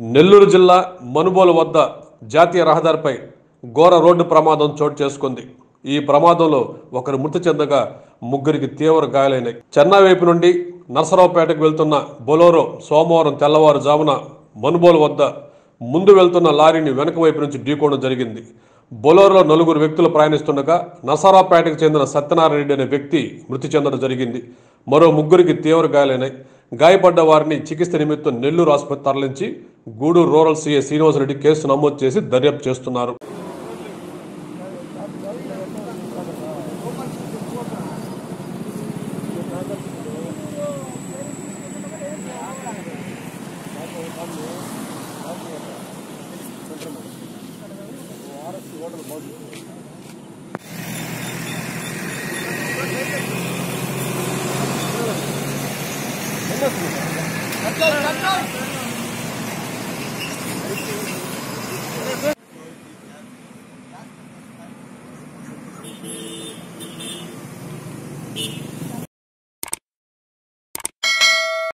నెల్లూరు జిల్లా మనుబోలు వద్ద జాతీయ రహదారిపై ఘోర రోడ్డు ప్రమాదం చోటు చేసుకుంది. ఈ ప్రమాదంలో ఒకరు మృతి చెందగా ముగ్గురికి తీవ్ర గాయాలైనాయి. చెన్నై వైపు నుండి నరసరావుపేటకు వెళ్తున్న బొలోరో సోమవారం తెల్లవారుజామున మనుబోలు వద్ద ముందు వెళ్తున్న లారీని వెనక వైపు నుంచి ఢీకోవడం జరిగింది. బొలోరోలో నలుగురు వ్యక్తులు ప్రయాణిస్తుండగా నరసరావుపేటకు చెందిన సత్యనారాయణ రెడ్డి అనే వ్యక్తి మృతి చెందడం జరిగింది. మరో ముగ్గురికి తీవ్ర గాయాలైనాయి. గాయపడ్డ వారిని చికిత్స నిమిత్తం నెల్లూరు ఆసుపత్రి తరలించి Gudur rural CA Srinivasa Reddy case నమోదు చేసి దర్యాప్తు చేస్తున్నారు. Shh.